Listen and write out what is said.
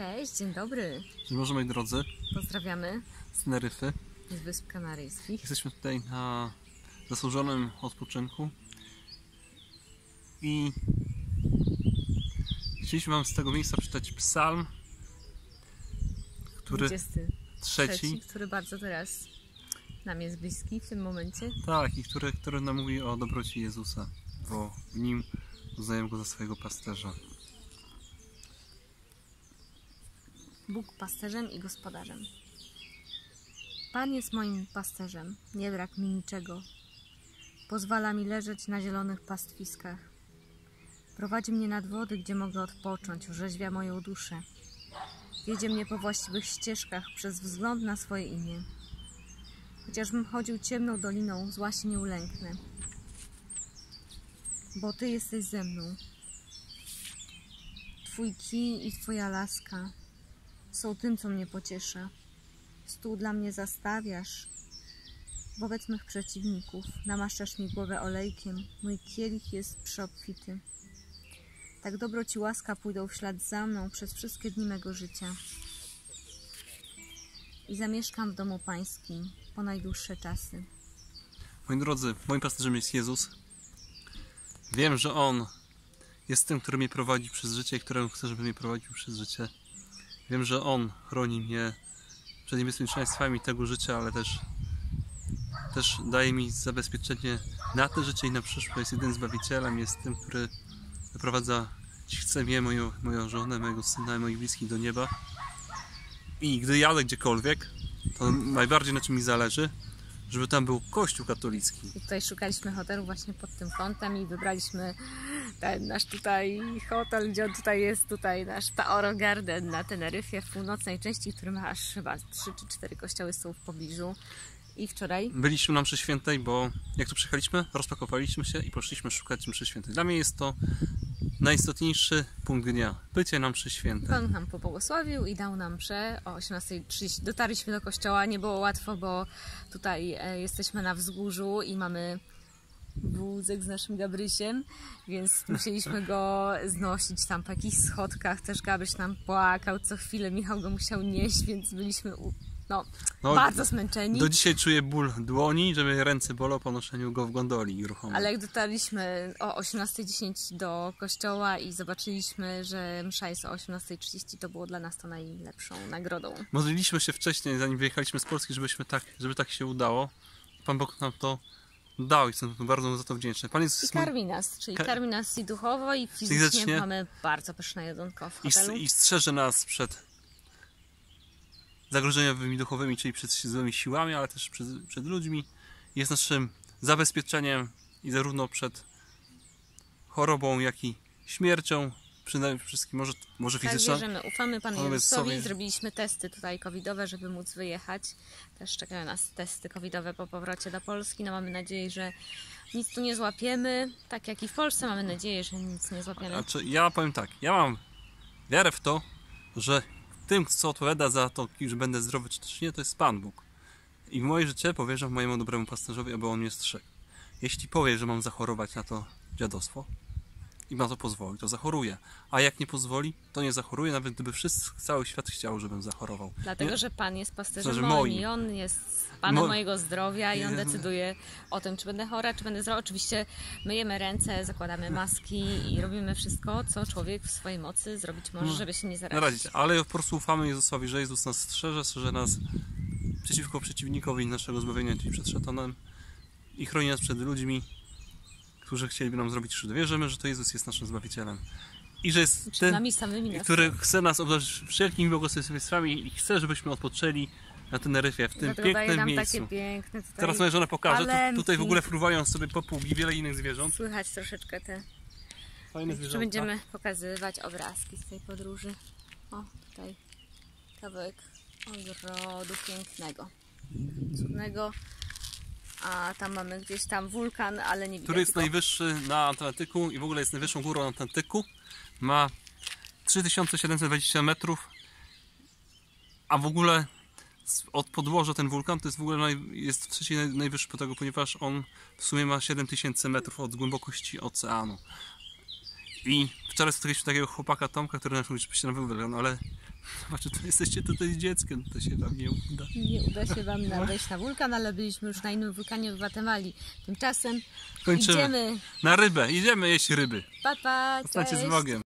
Cześć, dzień dobry. Dzień dobry moi drodzy, Pozdrawiamy z Teneryfy. z Wysp Kanaryjskich. Jesteśmy tutaj na zasłużonym odpoczynku i chcieliśmy Wam z tego miejsca przeczytać psalm, który 23, trzeci, który bardzo teraz nam jest bliski w tym momencie. tak, i który, który nam mówi o dobroci Jezusa, bo w nim uznajemy Go za swojego pasterza. Bóg pasterzem i gospodarzem. Pan jest moim pasterzem, nie brak mi niczego. Pozwala mi leżeć na zielonych pastwiskach. Prowadzi mnie nad wody, gdzie mogę odpocząć, orzeźwia moją duszę. Wiedzie mnie po właściwych ścieżkach przez wzgląd na swoje imię. Chociażbym chodził ciemną doliną, zła się nie ulęknę. Bo Ty jesteś ze mną. Twój kij i Twoja laska są tym, co mnie pociesza. Stół dla mnie zastawiasz wobec mych przeciwników. Namaszczasz mi głowę olejkiem. Mój kielich jest przeobfity. Tak dobro ci łaska pójdą w ślad za mną przez wszystkie dni mego życia. I zamieszkam w domu pańskim po najdłuższe czasy. Moi drodzy, moim pasterzem jest Jezus. Wiem, że On jest tym, który mnie prowadzi przez życie i któremu chcę, żeby mnie prowadził przez życie. Wiem, że On chroni mnie przed niebezpieczeństwami tego życia, ale też, też daje mi zabezpieczenie na to życie i na przyszłość. Jest jedynym Zbawicielem, jest tym, który wyprowadza, chce mnie, moją, moją żonę, mojego syna i moich bliskich do nieba. I gdy jadę gdziekolwiek, to najbardziej na czym mi zależy, żeby tam był kościół katolicki. I tutaj szukaliśmy hotelu właśnie pod tym kątem i wybraliśmy ten nasz tutaj hotel, gdzie on tutaj jest, tutaj nasz Taoro Garden na Teneryfie w północnej części, który ma aż chyba 3 czy 4 kościoły są w pobliżu. I wczoraj Byliśmy na mszy świętej, bo jak tu przyjechaliśmy, rozpakowaliśmy się i poszliśmy szukać mszy świętej. Dla mnie jest to najistotniejszy punkt dnia. Bycie na mszy świętej. Pan nam pobłogosławił i dał nam mszę o 18.30. Dotarliśmy do kościoła, nie było łatwo, bo tutaj e, jesteśmy na wzgórzu i mamy wózek z naszym Gabrysiem, więc musieliśmy go znosić tam po jakichś schodkach. Też Gabryś nam płakał co chwilę, Michał go musiał nieść, więc byliśmy u... no, No, bardzo zmęczeni. Do dzisiaj czuję ból dłoni, żeby ręce bolą po noszeniu go w gondoli ruchomej. Ale jak dotarliśmy o 18.10 do kościoła i zobaczyliśmy, że msza jest o 18.30, to było dla nas to najlepszą nagrodą. Modliliśmy się wcześniej, zanim wyjechaliśmy z Polski, żebyśmy tak, żeby tak się udało. Pan Bóg nam to dał i jestem bardzo za to wdzięczny. Pan I jest mój- karmi nas, czyli Ka- karmi nas i duchowo, i fizycznie, Fizycznie. mamy bardzo pyszne jedzonko w i, hotelu. i strzeże nas przed zagrożeniami duchowymi, czyli przed złymi siłami, ale też przed, przed ludźmi. Jest naszym zabezpieczeniem i zarówno przed chorobą, jak i śmiercią. Przede wszystkim może, może Tak fizyczna. wierzymy, ufamy Panu Jezusowi, zrobiliśmy testy tutaj covidowe, żeby móc wyjechać. Też czekają nas testy covidowe po powrocie do Polski. No mamy nadzieję, że nic tu nie złapiemy, tak jak i w Polsce mamy nadzieję, że nic nie złapiemy. Znaczy, ja powiem tak, ja mam wiarę w to, że tym, co odpowiada za to, że będę zdrowy czy też nie, to jest Pan Bóg. I w moje życie powierzam mojemu dobremu pasterzowi, aby on mnie strzegł. Jeśli powie, że mam zachorować na to dziadostwo i ma to pozwoli, to zachoruję. A jak nie pozwoli, to nie zachoruję, nawet gdyby wszyscy, cały świat chciał, żebym zachorował. Dlatego, Nie? że Pan jest pasterzem Że moim i On jest Panem Mo- mojego zdrowia i On decyduje o tym, czy będę chora, czy będę zdrowa. Oczywiście myjemy ręce, zakładamy maski i robimy wszystko, co człowiek w swojej mocy zrobić może, żeby się nie zarazić. razie, ale po prostu ufamy Jezusowi, że Jezus nas strzeże, strzeże nas przeciwko przeciwnikowi naszego zbawienia, czyli przed szatanem i chroni nas przed ludźmi, którzy chcieliby nam zrobić krzywdę. Wierzymy, że to Jezus jest naszym Zbawicielem i że jest Przed ten, samymi nas który chce nas obdarzyć wszelkimi błogosławieństwami i chce, żebyśmy odpoczęli na Teneryfie, w tym Dlatego pięknym miejscu. takie piękne tutaj Teraz moja żona pokaże, tu, tutaj w ogóle fruwają sobie popługi wiele innych zwierząt. Słychać troszeczkę te... Fajne Jeszcze zwierzęta. będziemy pokazywać obrazki z tej podróży. O, tutaj kawałek ogrodu pięknego, cudnego. A tam mamy gdzieś tam wulkan, ale nie widać który jest go. najwyższy na Atlantyku i w ogóle jest najwyższą górą na Atlantyku. Ma 3720 metrów, a w ogóle od podłoża ten wulkan to jest w ogóle naj, jest trzeci naj, najwyższy po tego, ponieważ on w sumie ma 7000 metrów od głębokości oceanu. I wczoraj spotkaliśmy takiego chłopaka Tomka, który nas się na wygląd, ale Zobaczcie, to jesteście tutaj z dzieckiem, to się wam nie uda. Nie uda się Wam wejść na wulkan, ale byliśmy już na innym wulkanie w Gwatemali. Tymczasem Kończymy. idziemy. Na rybę, idziemy jeść ryby. Pa, pa, Zostańcie z cześć. Bogiem.